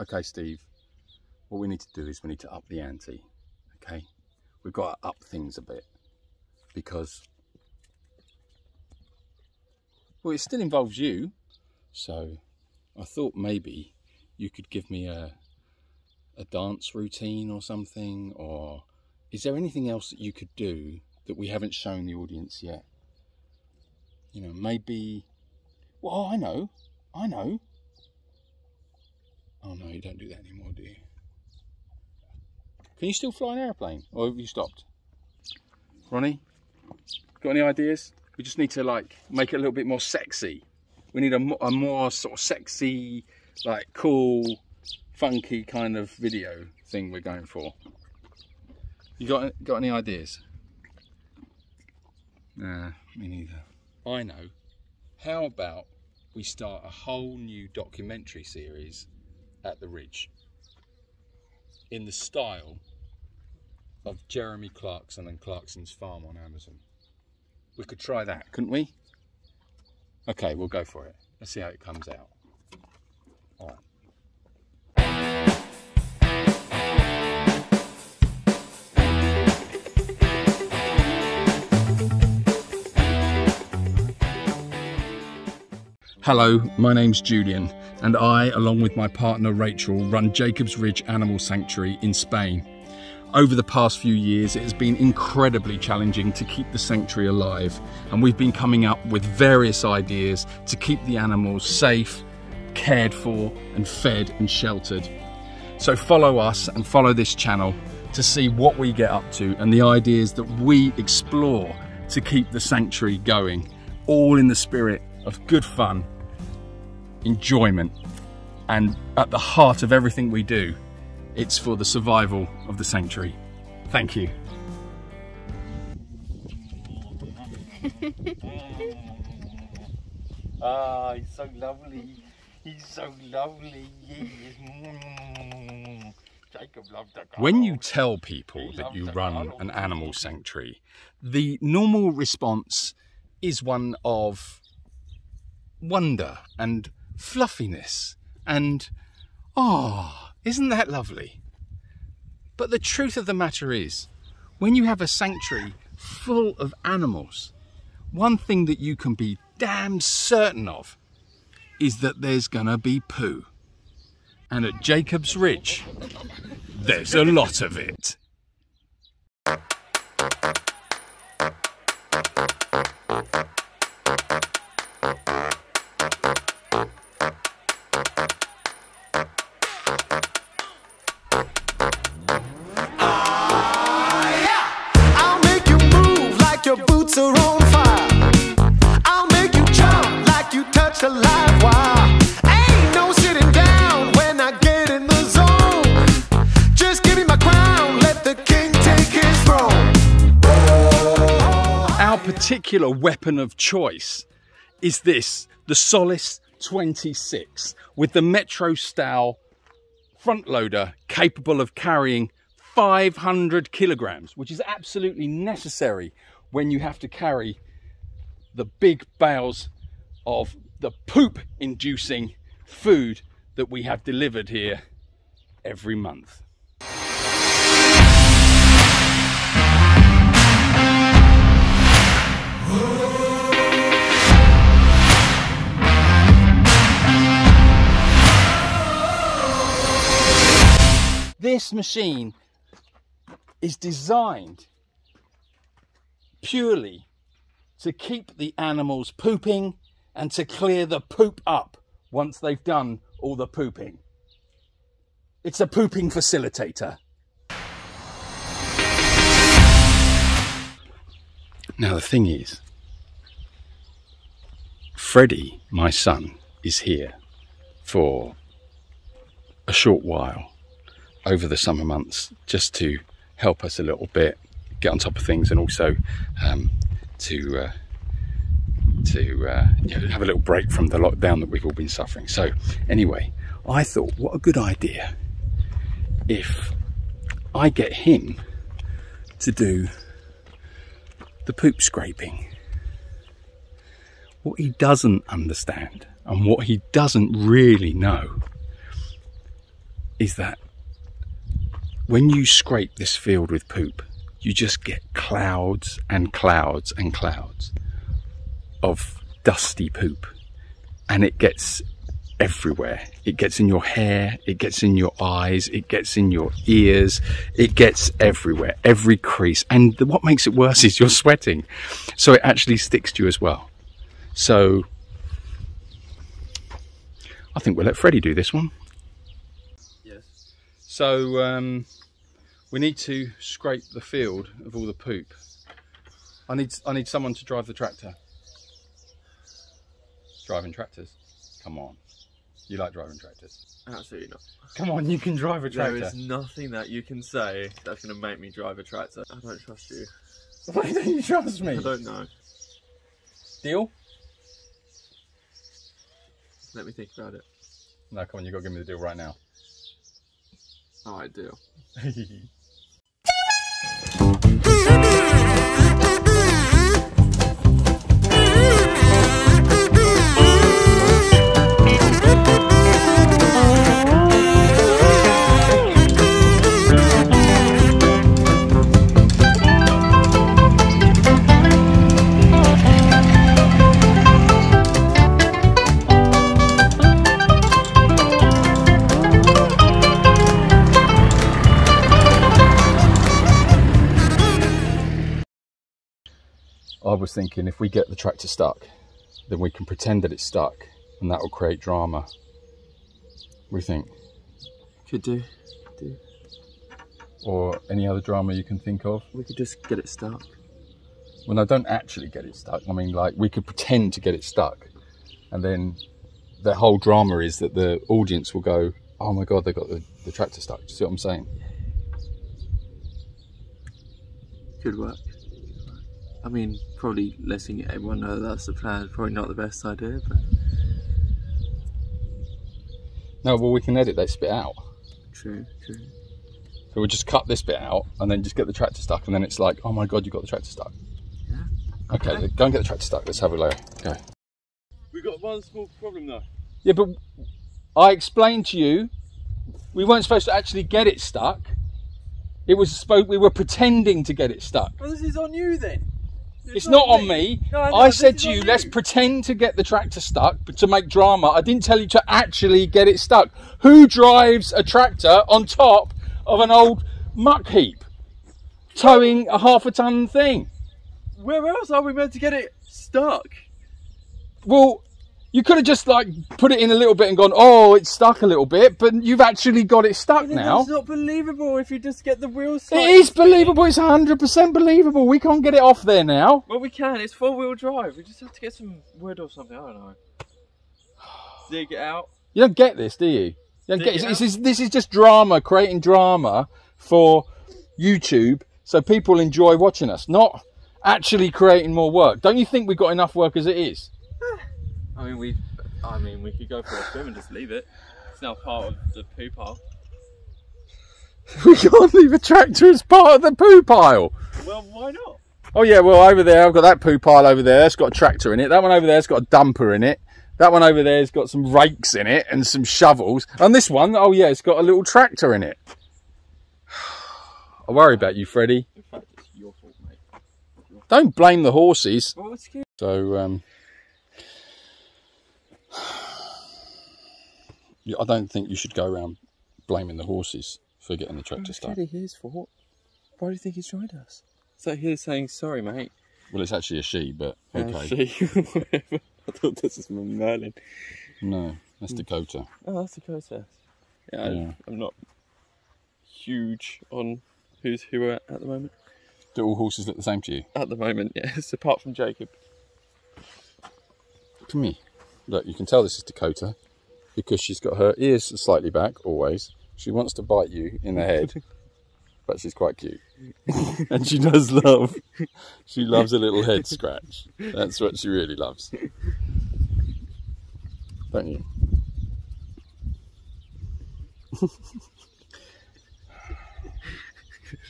okay, Steve, what we need to do is we need to up the ante, okay? We've got to up things a bit because, well, it still involves you. So I thought maybe you could give me a, a dance routine or something, or is there anything else that you could do that we haven't shown the audience yet? You know, maybe, well, I know, I know. Oh no, you don't do that anymore, do you? Can you still fly an airplane or have you stopped? Ronnie, got any ideas? We just need to like make it a little bit more sexy. We need a, a more sort of sexy, like cool, funky kind of video thing we're going for. You got got any ideas? Nah, me neither. I know. How about we start a whole new documentary series at the Ridge in the style of Jeremy Clarkson and Clarkson's Farm on Amazon. We could try that, couldn't we? Okay, we'll go for it. Let's see how it comes out. All right. Hello, my name's Julian, and I, along with my partner Rachel, run Jacob's Ridge Animal Sanctuary in Spain. Over the past few years, it has been incredibly challenging to keep the sanctuary alive, and we've been coming up with various ideas to keep the animals safe, cared for, and fed and sheltered. So follow us and follow this channel to see what we get up to and the ideas that we explore to keep the sanctuary going, all in the spirit of good fun, enjoyment, and at the heart of everything we do, it's for the survival of the sanctuary. Thank you. Ah, he's so lovely. He's so lovely. Jacob loves the When you tell people that you run an animal sanctuary, the normal response is one of wonder and fluffiness and, oh, isn't that lovely? But the truth of the matter is, when you have a sanctuary full of animals, one thing that you can be damn certain of is that there's gonna be poo. And at Jacob's Ridge, there's a lot of it. Particular weapon of choice is this, the Solis 26, with the Metro style front loader capable of carrying 500 kilograms, which is absolutely necessary when you have to carry the big bales of the poop inducing food that we have delivered here every month. This machine is designed purely to keep the animals pooping and to clear the poop up once they've done all the pooping. It's a pooping facilitator. Now, the thing is, Freddie, my son, is here for a short while over the summer months just to help us a little bit, get on top of things, and also um, to uh, to uh, you know, have a little break from the lockdown that we've all been suffering. So, anyway, I thought, what a good idea if I get him to do the poop scraping. What he doesn't understand and what he doesn't really know is that when you scrape this field with poop, you just get clouds and clouds and clouds of dusty poop. And it gets everywhere. It gets in your hair, it gets in your eyes, it gets in your ears, it gets everywhere, every crease. And what makes it worse is you're sweating. So it actually sticks to you as well. So I think we'll let Freddie do this one. Yes. So um, we need to scrape the field of all the poop. I need I need someone to drive the tractor. Driving tractors. Come on. You like driving tractors? Absolutely not. Come on, you can drive a tractor. There is nothing that you can say that's going to make me drive a tractor. I don't trust you. Why don't you trust me? I don't know. Deal? Let me think about it. No, come on, you've got to give me the deal right now. Alright, deal. I was thinking if we get the tractor stuck, then we can pretend that it's stuck and that will create drama. You think? Could do. do. Or any other drama you can think of? We could just get it stuck. Well, no, don't actually get it stuck. I mean, like, we could pretend to get it stuck. And then the whole drama is that the audience will go, oh my God, they got the, the tractor stuck. Do you see what I'm saying? Could work. I mean, probably letting everyone know that's the plan is probably not the best idea, but No, well, we can edit that bit out. true, true. So we'll just cut this bit out and then just get the tractor stuck. And then it's like, oh my God, you got the tractor stuck. Yeah. Okay, Okay. go and get the tractor stuck. Let's have a look. Go. We got one small problem though. Yeah, but I explained to you, we weren't supposed to actually get it stuck. It was supposed, we were pretending to get it stuck. Well, this is on you then. It's not on me. No, I I said to you, you. let's pretend to get the tractor stuck but to make drama. I didn't tell you to actually get it stuck. Who drives a tractor on top of an old muck heap, towing a half a ton thing? Where else are we meant to get it stuck? Well, you could have just like put it in a little bit and gone, oh, it's stuck a little bit, but you've actually got it stuck now. It's not believable if you just get the wheels It is believable. It's 100% believable. We can't get it off there now. Well, we can. It's four wheel drive. We just have to get some wood or something. I don't know. Dig it out. You don't get this, do you? You don't Dig get it this. Is, this is just drama, creating drama for YouTube so people enjoy watching us, not actually creating more work. Don't you think we've got enough work as it is? I mean, we. I mean, we could go for a swim and just leave it. It's now part of the poo pile. We can't leave a tractor as part of the poo pile. Well, why not? Oh yeah, well over there I've got that poo pile over there. It's got a tractor in it. That one over there's got a dumper in it. That one over there's got some rakes in it and some shovels. And this one, oh yeah, it's got a little tractor in it. I worry about you, Freddie. In fact, it's your fault, mate. Don't blame the horses. Well, So, um, I don't think you should go around blaming the horses for getting the tractor stuck. Freddie, his fault. Why do you think he's joined us? So he's saying sorry, mate. Well, it's actually a she, but Uh, okay. see, whatever. I thought this was Merlin. No, that's Dakota. Oh, that's Dakota. Yeah, I- Yeah. I'm not huge on who's who at the moment. Do all horses look the same to you? At the moment, yes. Apart from Jacob. Come here. Look, you can tell this is Dakota because she's got her ears slightly back, always. She wants to bite you in the head, but she's quite cute. and she does love, she loves a little head scratch. That's what she really loves. Don't you?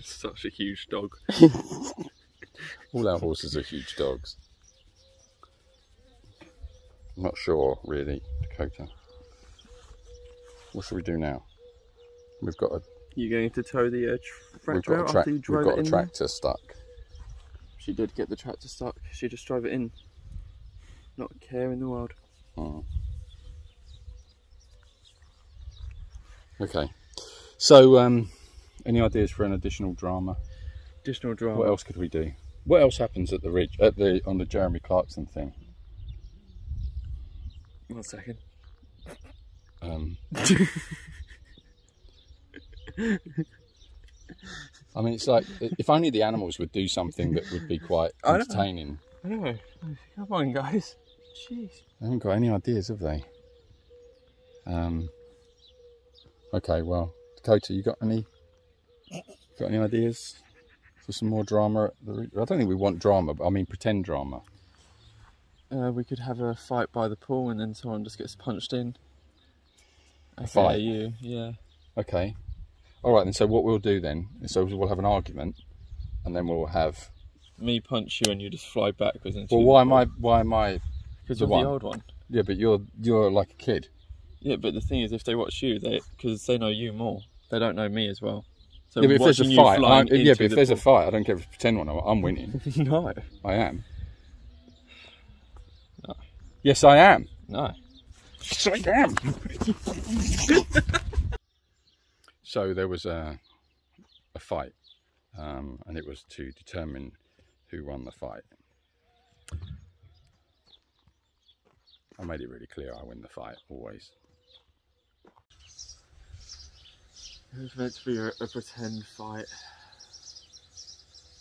Such a huge dog. All our horses are huge dogs. I'm not sure, really, Dakota. What should we do now? We've got a You're going to tow the uh, we've tractor got a out after you we've got a tractor stuck. She did get the tractor stuck. She just drove it in. Not a care in the world. Oh. Okay. So, um, any ideas for an additional drama? Additional drama. What else could we do? What else happens at the ridge at the on the Jeremy Clarkson thing? One second. Um, I mean, it's like if only the animals would do something that would be quite I know. entertaining. I know. Come on, guys. Jeez. They haven't got any ideas, have they? Um, okay, well, Dakota, you got any got any ideas for some more drama? At the, I don't think we want drama, but I mean pretend drama. Uh, we could have a fight by the pool and then someone just gets punched in. A fight? you, yeah. Okay. All right, then. So what we'll do then? is So we'll have an argument, and then we'll have. Me punch you and you just fly backwards into Well, why am. I? Why am I? Because one? the old one. Yeah, but you're you're like a kid. Yeah, but the thing is, if they watch you, they because they know you more. They don't know me as well. So yeah, but if there's a fight, I, yeah, but if the there's a fight, I don't care if it's pretend one. I'm winning. no, I am. No. Yes, I am. no. Yes, I am. so there was a a fight, um, and it was to determine who won the fight. I made it really clear I win the fight always. It was meant to be a, a pretend fight.